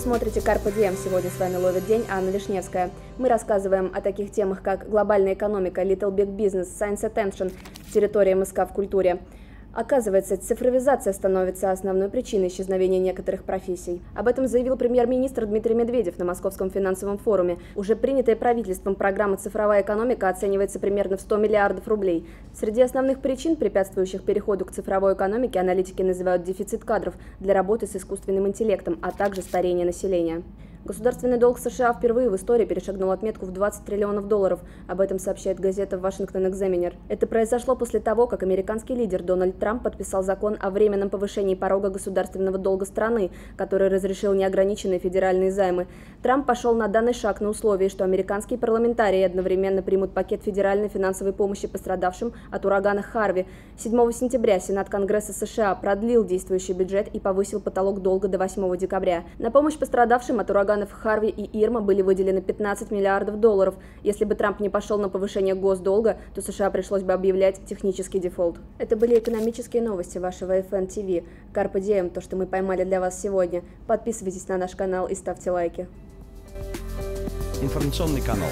смотрите Carpe Diem. Сегодня с вами ловит день Анна Вишневская. Мы рассказываем о таких темах, как глобальная экономика, Little Big Business, Science Attention, территория МСК в культуре. Оказывается, цифровизация становится основной причиной исчезновения некоторых профессий. Об этом заявил премьер-министр Дмитрий Медведев на Московском финансовом форуме. Уже принятая правительством программа «Цифровая экономика» оценивается примерно в 100 миллиардов рублей. Среди основных причин, препятствующих переходу к цифровой экономике, аналитики называют дефицит кадров для работы с искусственным интеллектом, а также старение населения. Государственный долг США впервые в истории перешагнул отметку в 20 триллионов долларов. Об этом сообщает газета Washington Examiner. Это произошло после того, как американский лидер Дональд Трамп подписал закон о временном повышении порога государственного долга страны, который разрешил неограниченные федеральные займы. Трамп пошел на данный шаг на условии, что американские парламентарии одновременно примут пакет федеральной финансовой помощи пострадавшим от урагана Харви. 7 сентября Сенат Конгресса США продлил действующий бюджет и повысил потолок долга до 8 декабря. На помощь пострадавшим от ураганов Харви и Ирма были выделены 15 миллиардов долларов. Если бы Трамп не пошел на повышение госдолга, то США пришлось бы объявлять технический дефолт. Это были экономические новости вашего FN TV. Carpe Diem, то, что мы поймали для вас сегодня. Подписывайтесь на наш канал и ставьте лайки. Информационный канал